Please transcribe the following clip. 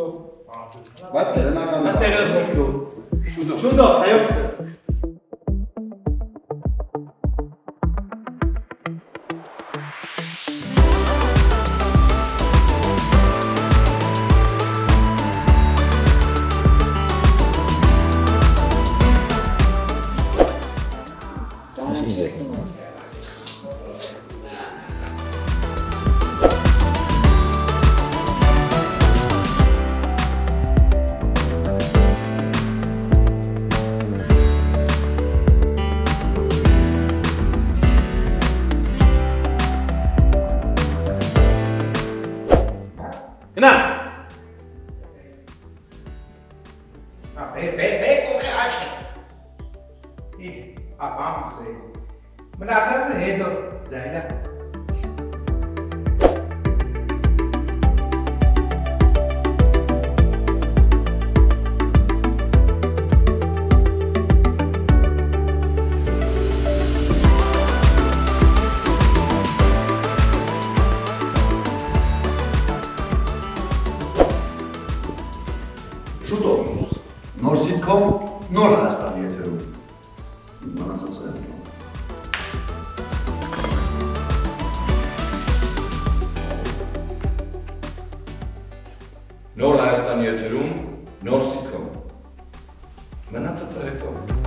Kto? Łatwe, ale na nas. Śludo. Śludo. Śludo, a ja That's easy. Գնաց։ Ա, բե բե բե կողի աչքի։ Ի, ապամցե։ Մնացածը հետո զայլա։ նոր սիտքոմ, նոր Հայաստանի եթերում։ Մնացած է։ Նոր Հայաստանի եթերում, նոր սիտքոմ։ Մնացածը հետո։